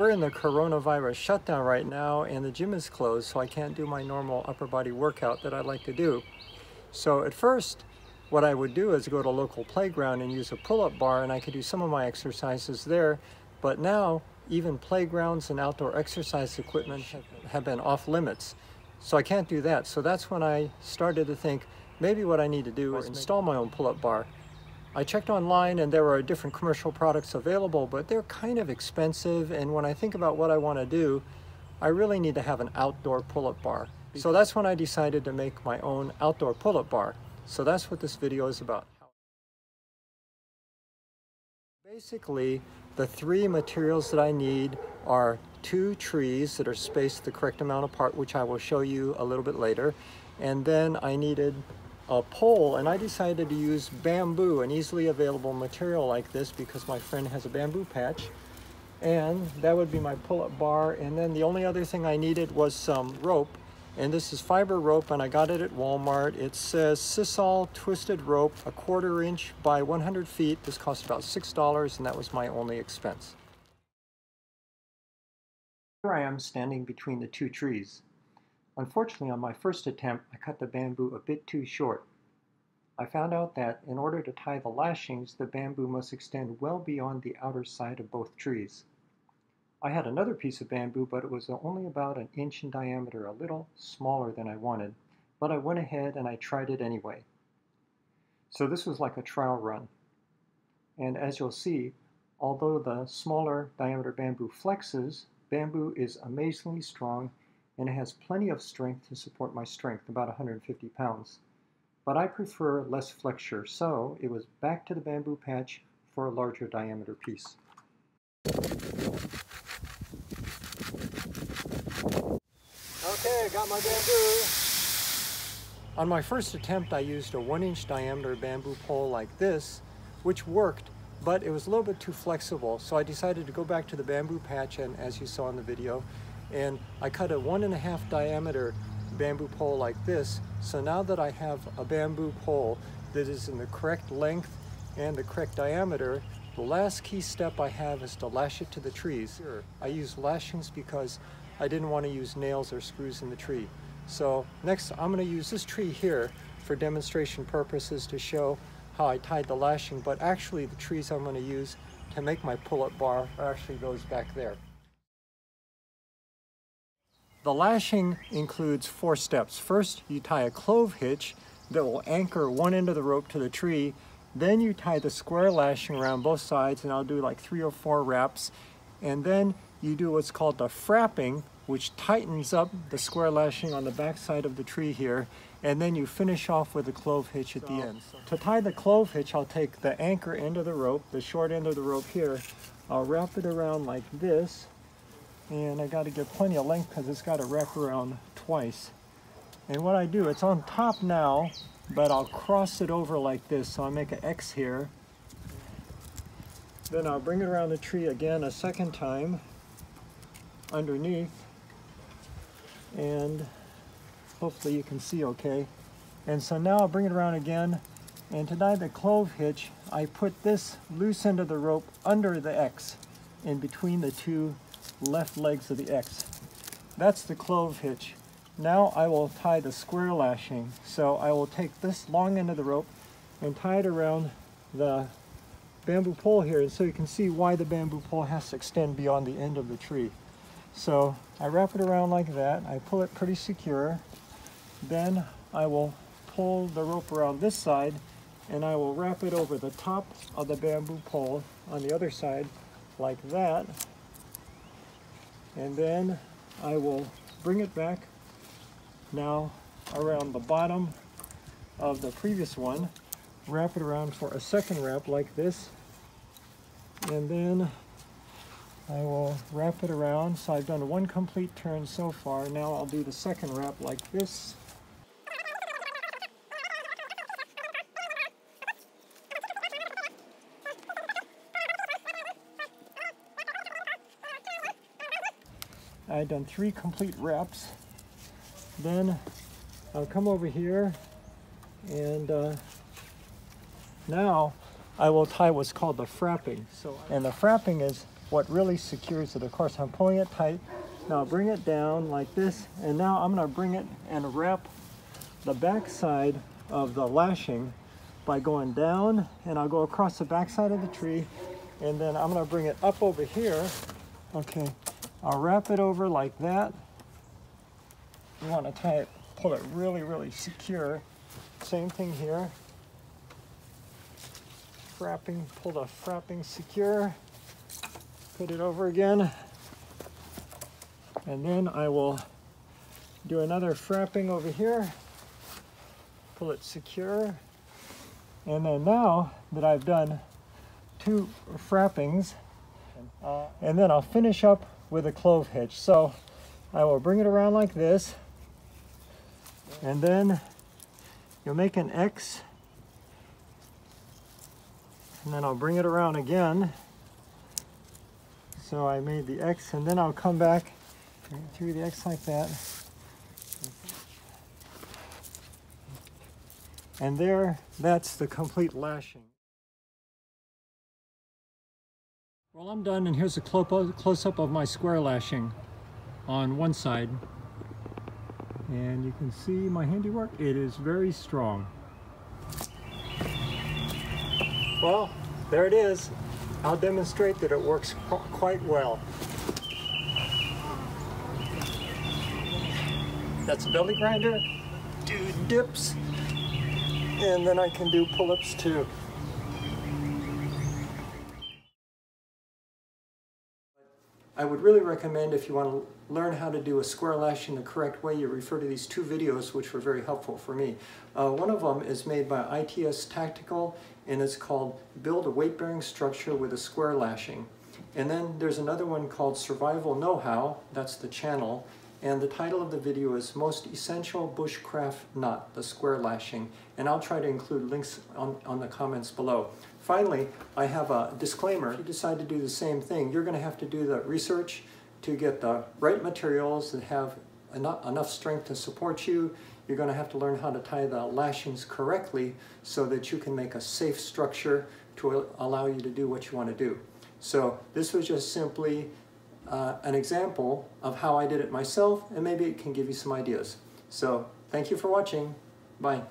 We're in the coronavirus shutdown right now and the gym is closed so I can't do my normal upper body workout that I like to do. So at first what I would do is go to a local playground and use a pull-up bar and I could do some of my exercises there but now even playgrounds and outdoor exercise equipment have, have been off limits. So I can't do that. So that's when I started to think maybe what I need to do is install my own pull-up bar. I checked online and there are different commercial products available, but they're kind of expensive. And when I think about what I want to do, I really need to have an outdoor pull-up bar. So that's when I decided to make my own outdoor pull-up bar. So that's what this video is about. Basically, the three materials that I need are two trees that are spaced the correct amount apart, which I will show you a little bit later. And then I needed a pole and I decided to use bamboo, an easily available material like this because my friend has a bamboo patch. And that would be my pull-up bar. And then the only other thing I needed was some rope. And this is fiber rope and I got it at Walmart. It says Sisal twisted rope, a quarter inch by 100 feet. This cost about $6 and that was my only expense. Here I am standing between the two trees. Unfortunately, on my first attempt, I cut the bamboo a bit too short. I found out that in order to tie the lashings, the bamboo must extend well beyond the outer side of both trees. I had another piece of bamboo, but it was only about an inch in diameter, a little smaller than I wanted, but I went ahead and I tried it anyway. So this was like a trial run. And as you'll see, although the smaller diameter bamboo flexes, bamboo is amazingly strong and it has plenty of strength to support my strength, about 150 pounds. But I prefer less flexure, so it was back to the bamboo patch for a larger diameter piece. Okay, got my bamboo. On my first attempt, I used a one inch diameter bamboo pole like this, which worked, but it was a little bit too flexible. So I decided to go back to the bamboo patch and as you saw in the video, and I cut a one and a half diameter bamboo pole like this. So now that I have a bamboo pole that is in the correct length and the correct diameter, the last key step I have is to lash it to the trees. I use lashings because I didn't want to use nails or screws in the tree. So next I'm going to use this tree here for demonstration purposes to show how I tied the lashing, but actually the trees I'm going to use to make my pull-up bar actually those back there. The lashing includes four steps. First, you tie a clove hitch that will anchor one end of the rope to the tree. Then you tie the square lashing around both sides, and I'll do like three or four wraps. And then you do what's called the frapping, which tightens up the square lashing on the back side of the tree here. And then you finish off with a clove hitch at the end. To tie the clove hitch, I'll take the anchor end of the rope, the short end of the rope here. I'll wrap it around like this and I got to get plenty of length because it's got to wrap around twice. And what I do, it's on top now, but I'll cross it over like this. So I make an X here. Then I'll bring it around the tree again a second time underneath. And hopefully you can see okay. And so now I'll bring it around again. And to tie the clove hitch, I put this loose end of the rope under the X in between the two left legs of the X. That's the clove hitch. Now I will tie the square lashing. So I will take this long end of the rope and tie it around the bamboo pole here and so you can see why the bamboo pole has to extend beyond the end of the tree. So I wrap it around like that. I pull it pretty secure. Then I will pull the rope around this side and I will wrap it over the top of the bamboo pole on the other side like that and then I will bring it back now around the bottom of the previous one wrap it around for a second wrap like this. And then I will wrap it around. So I've done one complete turn so far. Now I'll do the second wrap like this I had done three complete wraps. Then I'll come over here and uh, now I will tie what's called the frapping. So, and the frapping is what really secures it. Of course, I'm pulling it tight. Now bring it down like this, and now I'm gonna bring it and wrap the back side of the lashing by going down, and I'll go across the back side of the tree, and then I'm gonna bring it up over here. Okay, I'll wrap it over like that. You wanna tie it, pull it really, really secure. Same thing here. Frapping, pull the frapping secure. Put it over again. And then I will do another frapping over here. Pull it secure. And then now that I've done two frappings, uh, and then I'll finish up with a clove hitch. So I will bring it around like this, and then you'll make an X, and then I'll bring it around again. So I made the X, and then I'll come back through the X like that. And there, that's the complete lashing. Well, I'm done, and here's a close-up of my square lashing on one side. And you can see my handiwork. It is very strong. Well, there it is. I'll demonstrate that it works qu quite well. That's a belly grinder. Do dips and then I can do pull-ups too. I would really recommend if you want to learn how to do a square lashing the correct way, you refer to these two videos which were very helpful for me. Uh, one of them is made by ITS Tactical and it's called Build a Weight-Bearing Structure with a Square Lashing. And then there's another one called Survival Know-How, that's the channel, and the title of the video is Most Essential Bushcraft Knot, the square lashing. And I'll try to include links on, on the comments below. Finally, I have a disclaimer. If you decide to do the same thing, you're going to have to do the research to get the right materials that have enough, enough strength to support you. You're going to have to learn how to tie the lashings correctly so that you can make a safe structure to allow you to do what you want to do. So this was just simply uh, an example of how I did it myself and maybe it can give you some ideas. So thank you for watching. Bye.